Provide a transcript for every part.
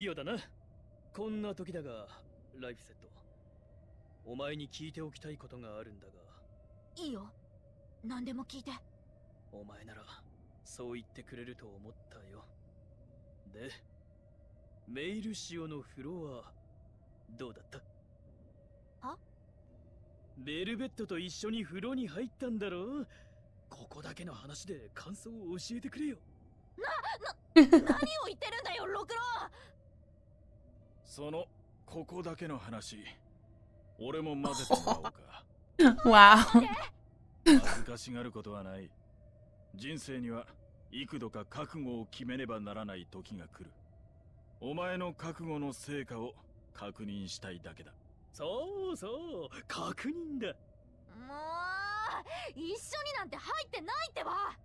いよだな。こんな時だが、ライフセット。お前に聞いておきたいことがあるんだが。いいよ。何でも聞いて。お前なら、そう言ってくれると思ったよ。で、メイルシオのフロア、どうだった？は？ベルベットと一緒に風呂に入ったんだろここだけの話で感想を教えてくれよ。何を言ってるんだよ、ろくろそのここだけの話俺も混ぜてもらおうか Wow. 恥ずかしがることはない人生には幾度か覚悟を決めねばならない時が来るお前の覚悟の成果を確認したいだけだそうそう、確認だ。もう、一緒になんて入ってないってば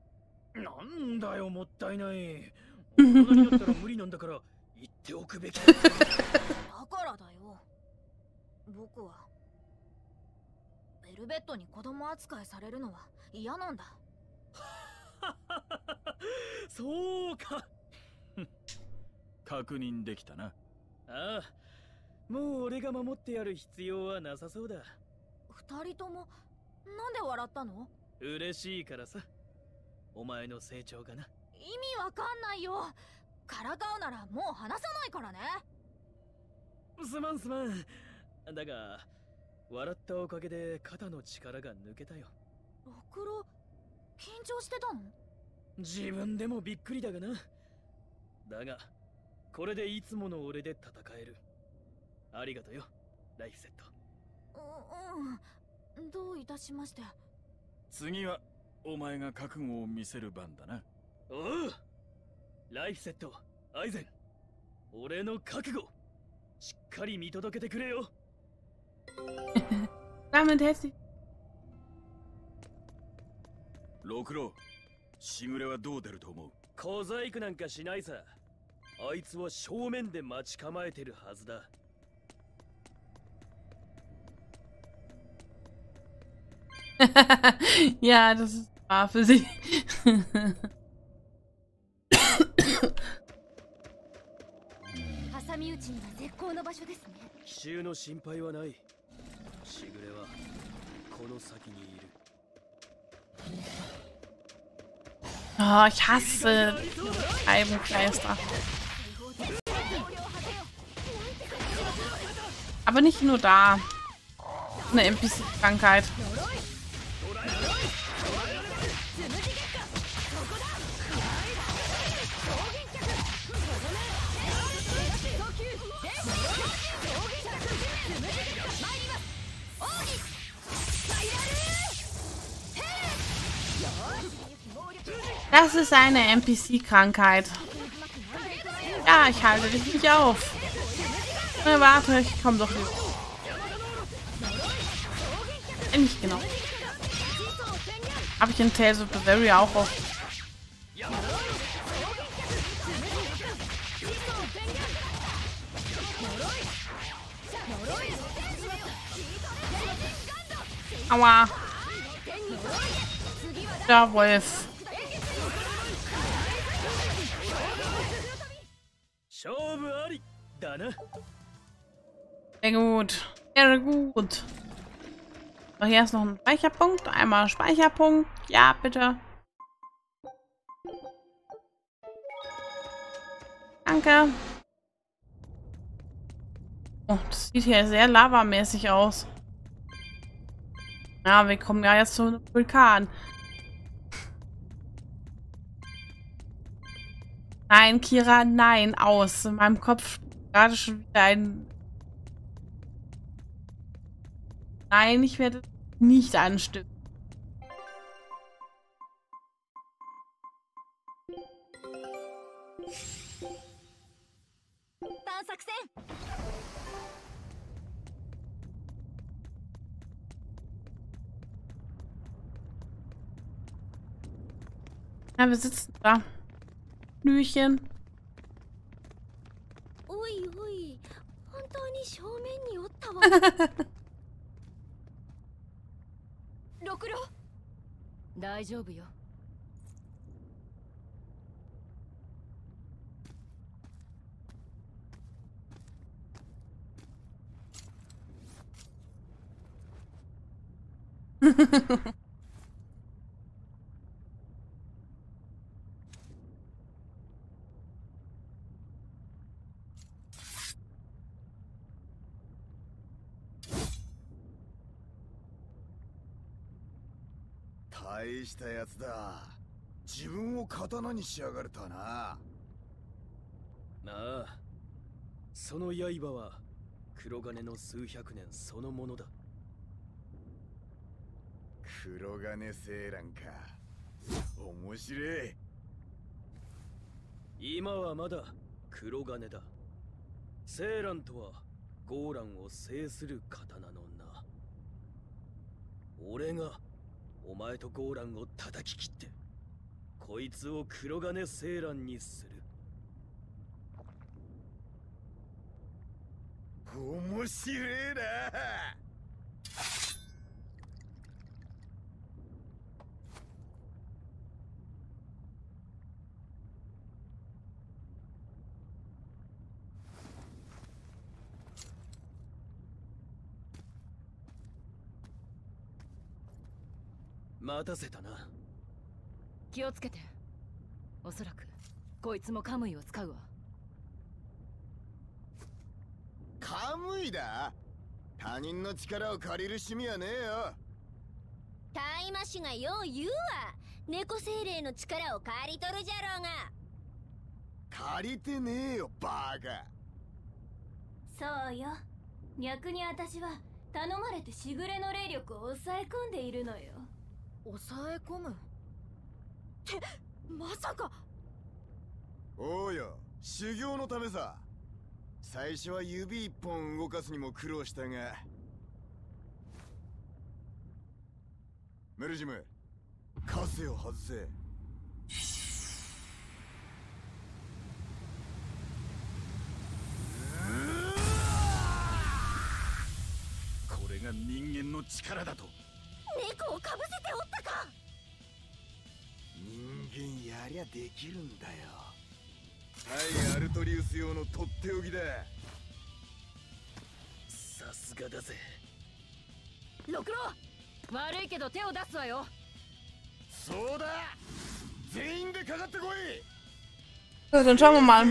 なんだよ、もったいない。大人になったら無理なんだから、言っておくべきだ。だからだよ。僕は、ベルベットに子供扱いされるのは嫌なんだ。そうか。確認できたなああ、もう俺が守ってやる必要はなさそうだ。二人とも、なんで笑ったの？嬉しいからさ。お前の成長がな。意味わかんないよ。からかうならもう話さないからね。すまんすまん。だが、笑ったおかげで肩の力が抜けたよ。ろくろ、緊張してたの？自分でもびっくりだがな。だが、これでいつもの俺で戦える。ありがとよ、ライフセット。う、うん。どういたしまして。次はお前が覚悟を見せる番だなおうライフセット、アイゼン。俺の覚悟、しっかり見届けてくれよ。Damit herzlich. 六郎しぐれはどう出ると思う？小細工なんかしないさ。あいつは正面で待ち構えてるはずだ。ja, das ist wahr für sie. には絶好の場所ですね。奇襲の心配はない。しぐれは、この先にいる。 Oh, ich hasse Scheibenkleister. Aber nicht nur da. Eine NPC-Krankheit. Das ist eine NPC-Krankheit. Ja, ich halte dich nicht auf. Na, warte, ich komm doch nicht. Äh, Nicht genau. Habe ich in Tales of Bavaria auch oft. Aua. Der Wolf. Sehr gut. Sehr gut. So, hier ist noch ein Speicherpunkt. Einmal Speicherpunkt. Ja, bitte. Danke. Oh, das sieht hier sehr lavamäßig aus. Ja, wir kommen ja jetzt zum Vulkan. Nein, Kira, nein, aus. In meinem Kopf gerade schon wieder ein Nein, ich werde nicht anstimmen. Ja, wir sitzen da. Blümchen. Ui, ui. 本当に正面におったわ。ろくろ。大丈夫よ。Ha ha ha ha. 大したやつだ。自分を刀にしやがるとはな。ああその刃は黒金の数百年そのものだ。黒金セーランか。面白い。今はまだ黒金だ。セーランとはゴーランを制する刀の名。俺がお前とゴーランを叩き切ってこいつを黒金セーランにする。面白えな。待たせたな。気をつけて。おそらくこいつもカムイを使うわ。カムイだ？他人の力を借りる趣味はねえよ。タイマシがよう言うわ。猫精霊の力を借りとるじゃろうが。借りてねえよバカ。そうよ。逆に私は頼まれてしぐれの霊力を抑え込んでいるのよ抑え込む？ってまさか！おうよ修行のためさ。最初は指一本動かすにも苦労したが。メルジムカセを外せ。これが人間の力だと猫をかぶせておったか。人間やりゃできるんだよ。対アルトリウス用のとっておきだ。さすがだぜ。六郎悪いけど手を出すわよ。そうだ。全員でかかってこい。So, dann schauen wir mal.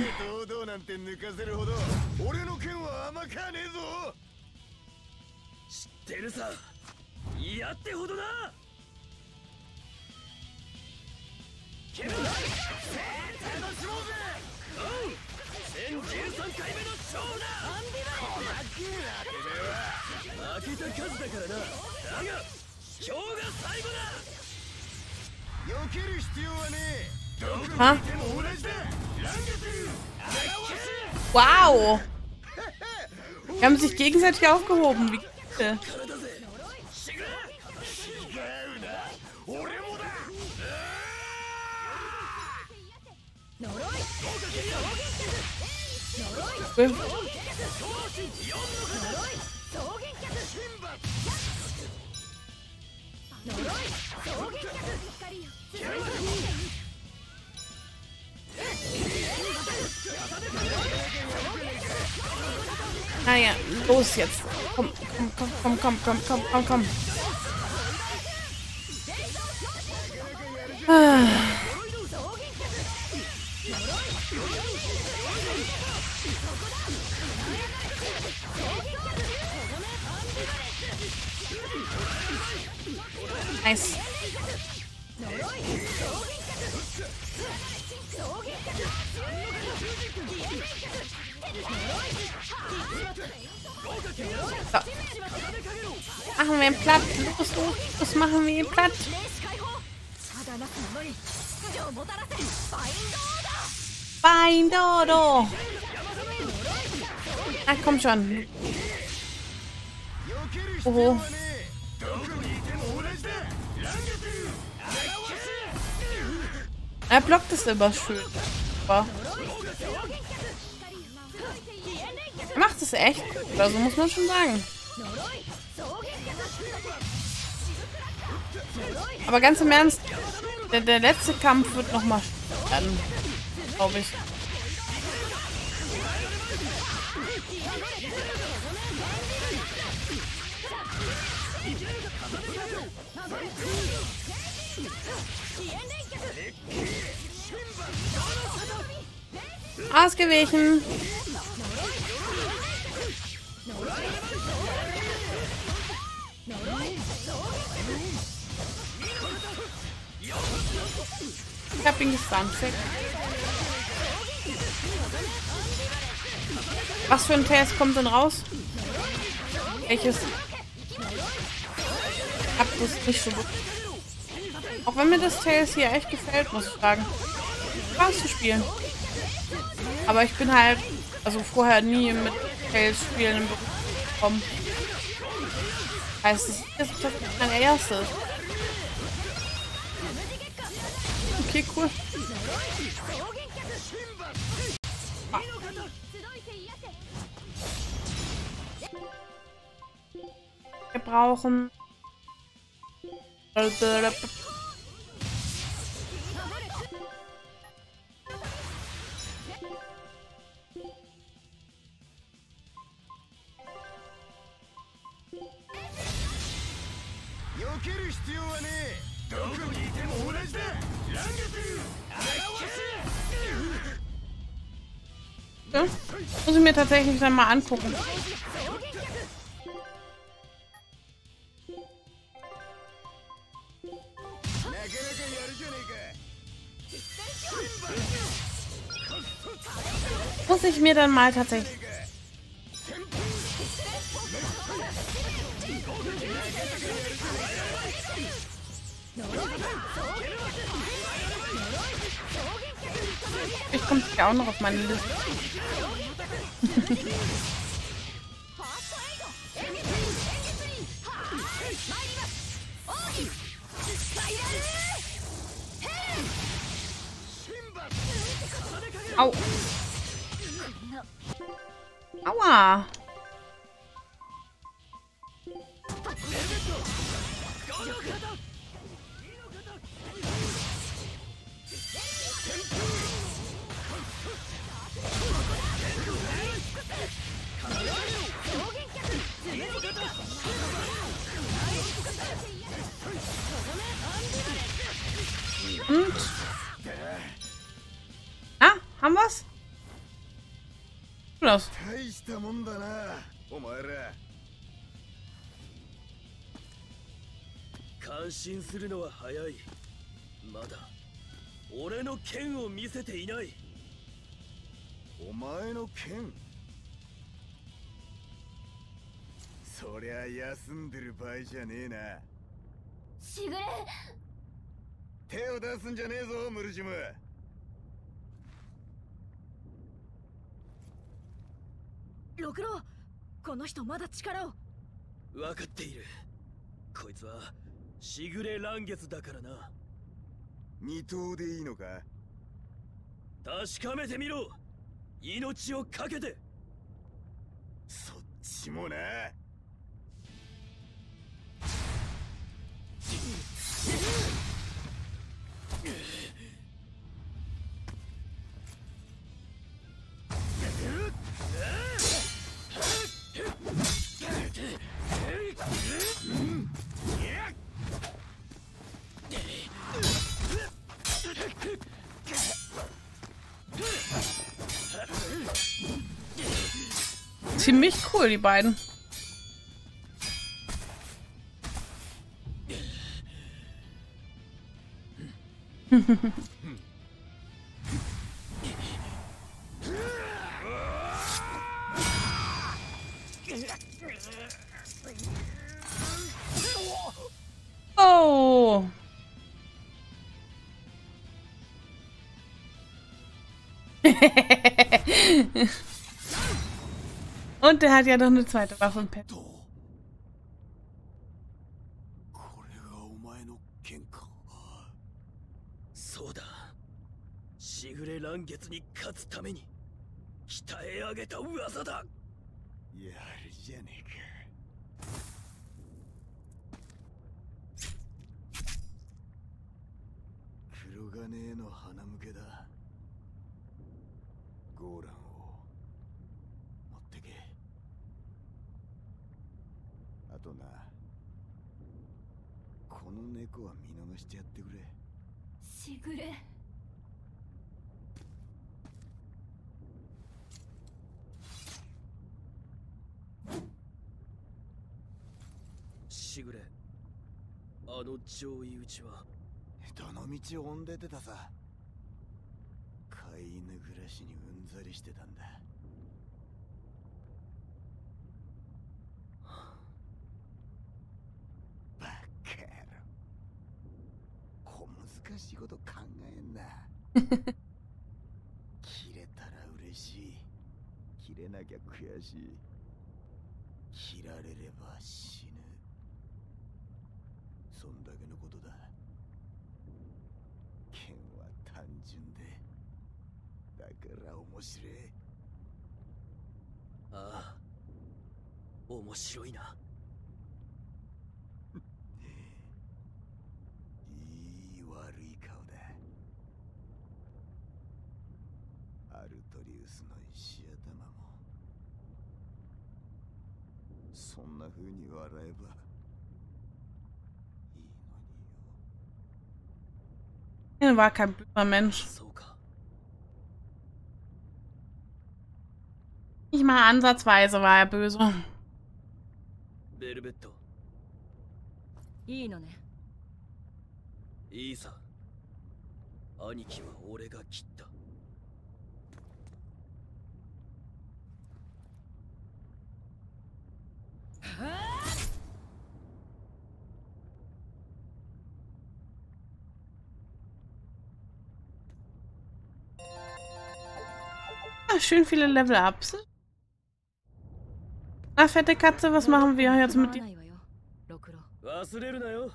堂々なんて抜かせるほど俺の剣は甘かねえぞ知ってるさ嫌ってほどだ。ケル楽しもうぜおう1013回目の勝だ!アンビバレン負けた数だからな。だが今日が最後だ!避ける必要はねえ。どこにいて Ha? も同じだ。Wow! Die haben sich gegenseitig aufgehoben. Wie Naja, los jetzt. Komm, komm, komm, komm, komm, komm, komm, komm. Ah. den platt. Fein Dodo. Ach, komm schon. Oho. Er blockt es immer schön. Super. Er macht es echt gut, also muss man schon sagen. Aber ganz im Ernst, der, der letzte Kampf wird nochmal werden, glaube ich. Ausgewichen. Ich hab ihn gut. Was für ein Test kommt denn raus? Welches? Ich hab das nicht so gut. Auch wenn mir das Tales hier echt gefällt, muss ich sagen. Spaß zu spielen. Aber ich bin halt, also vorher nie mit Tales-Spielen in Berührung gekommen. Heißt, das ist jetzt mein erstes. Okay, cool. Wir brauchen. Ja. Muss ich mir tatsächlich dann mal angucken. Muss ich mir dann mal tatsächlich... Ich komme ja auch noch auf meine Liste. Au. Aua. Und? Ah, haben wir's? Gut aus. 感心するのは早いまだ俺の剣を見せていないお前の剣そりゃ休んでる場合じゃねえな。しぐれ。手を出すんじゃねえぞムルジム。六郎この人まだ力を。分かっている。こいつはしぐれ乱月だからな。二頭でいいのか？確かめてみろ。命を懸けて。そっちもな Ziemlich cool, die beiden. Oh. Und der hat ja noch eine zweite Waffe im Pad. これがお前の剣かそうだしぐれ乱月に勝つために鍛え上げた技だやるじゃねえか黒金への花向けだゴーランを持ってけあとなこの猫は見逃してやってくれ。しぐれ。しぐれ。あの上位打ちは。どの道をんでてたさ。飼い犬暮らしにうんざりしてたんだバカ野郎小難しいこと考えんな。切れたら嬉しい。切れなきゃ悔しい。切られれば死ぬ。そんだけのことだ。剣は単純で。だから面白い。ああ面白いないい悪い顔だアルトリウスの石頭もそんな風に笑えばいいのによ Er war kein böser Mensch. そうか Nicht mal ansatzweise war er böse. ベルベットいいのねいいさ兄貴は俺が切った schön viele Level-Ups. Na, fette Katze, was machen wir jetzt 構 mit わ dir? 忘れるなよ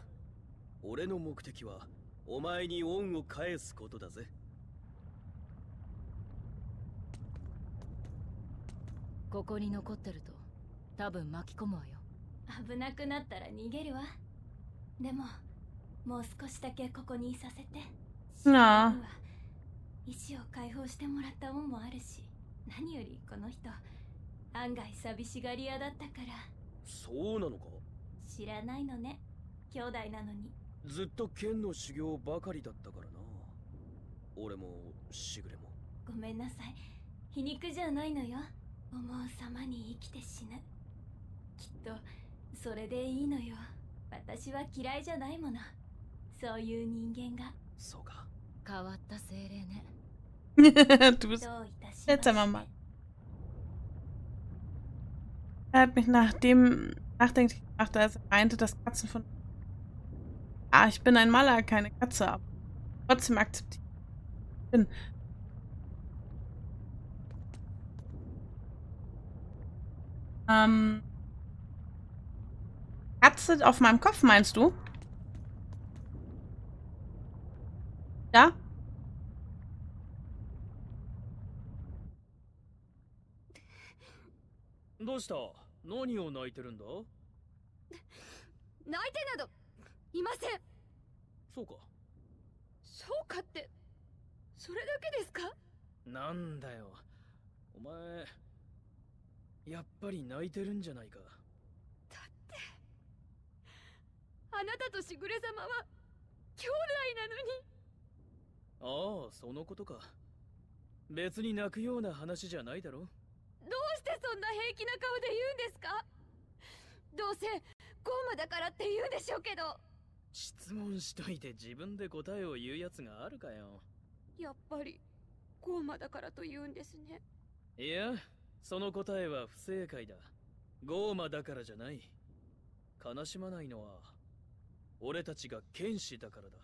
俺の目的はお前に恩を返すことだぜここに残ってると多分巻き込むわよ危なくなったら逃げるわでももう少しだけここにいさせてなあ石を解放してもらった恩もあるし何よりこの人案外寂しがり屋だったから。そうなのか？知らないのね兄弟なのに。ずっと剣の修行ばかりだったからな。俺もしぐれも。ごめんなさい。皮肉じゃないのよ。思う様に生きて死ぬ。きっとそれでいいのよ。私は嫌いじゃないもの。そういう人間が。そうか。変わった精霊ね du bist seltsamer Mann. Er hat mich nach dem nachdenklich gemacht, als er meinte, dass Katzen von... Ah, ich bin ein Maler, keine Katze, aber trotzdem akzeptiere ich bin. Ähm... Katze auf meinem Kopf, meinst du? Ja? どうした？何を泣いてるんだ？泣いてなどいません。そうか。そうかってそれだけですか？なんだよ。お前やっぱり泣いてるんじゃないか。あなたとしぐれ様は兄弟なのに。ああそのことか。別に泣くような話じゃないだろどうしてそんな平気な顔で言うんですか？どうせゴーマだからって言うんでしょうけど。質問しといて自分で答えを言うやつがあるかよ。やっぱりゴーマだからと言うんですね。いやその答えは不正解だ。ゴーマだからじゃない。悲しまないのは俺たちが剣士だからだ。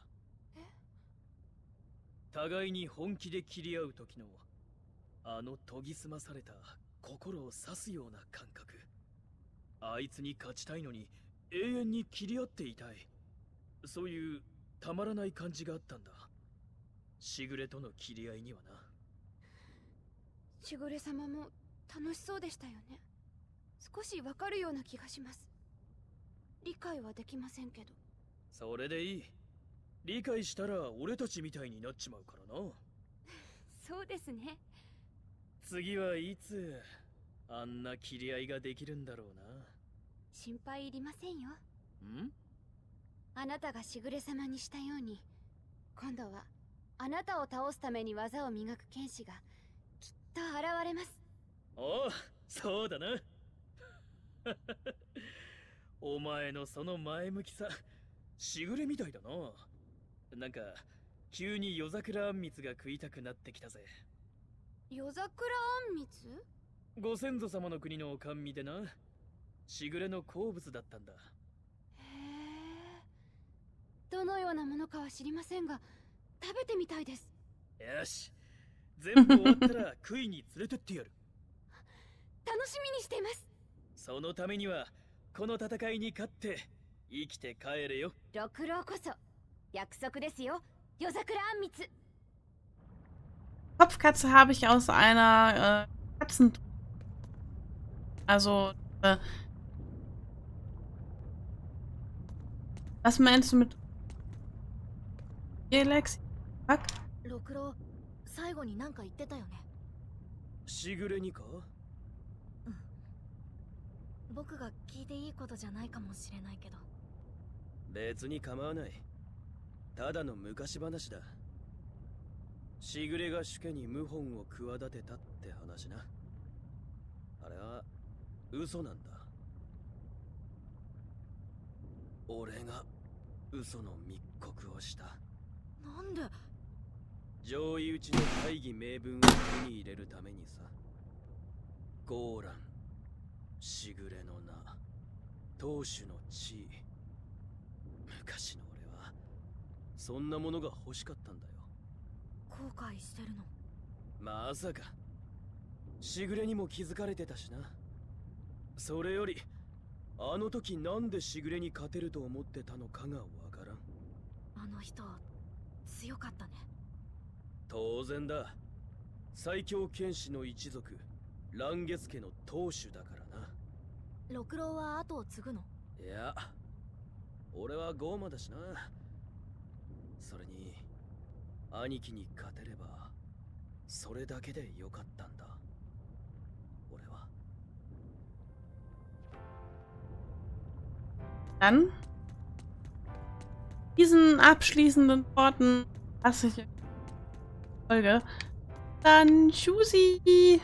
互いに本気で切り合う時のあの研ぎ澄まされた心を刺すような感覚。あいつに勝ちたいのに永遠に切り合っていたい。そういうたまらない感じがあったんだ。しぐれとの切り合いにはな。しぐれ様も楽しそうでしたよね。少しわかるような気がします。理解はできませんけど。それでいい。理解したら俺たちみたいになっちまうからな。そうですね次はいつあんな切り合いができるんだろうな。心配いりませんよ。ん？あなたがしぐれ様にしたように今度はあなたを倒すために技を磨く剣士がきっと現れます。おうそうだな。お前のその前向きさしぐれみたいだな。なんか急に夜桜あんみつが食いたくなってきたぜ夜桜あんみつ？ご先祖様の国の甘味でな。しぐれの好物だったんだ。へえ。どのようなものかは知りませんが食べてみたいです。よし。全部終わったら食いに連れてってやる。楽しみにしています。そのためにはこの戦いに勝って生きて帰れよ。六郎こそ約束ですよ。夜桜あんみつ Kopfkatze habe ich aus einer äh, Katzen. Also, äh, was meinst du mit Alex? Fuck? 六郎最後に何か言ってたよねしぐれにか僕が聞いていいことじゃないかもしれないけど別に構わないただの昔話だ しぐれが主家に謀反を企てたって話な。あれは嘘なんだ。俺が嘘の密告をした。なんで？上位打ちの大義名分を手に入れるためにさ。ゴーランしぐれの名。当主の地。位昔の俺はそんなものが欲しかったんだよ後悔してるの？まさか。しぐれにも気づかれてたしな。それよりあの時なんでしぐれに勝てると思ってたのかがわからん。あの人強かったね。当然だ。最強剣士の一族蘭月家の当主だからな。六郎は後を継ぐの？いや俺はゴーマだしな。それに兄貴に勝てればそれだけでよかったんだ俺は Dann diesen abschließenden Worten lasse ich die Folge. Dann Tschüssi!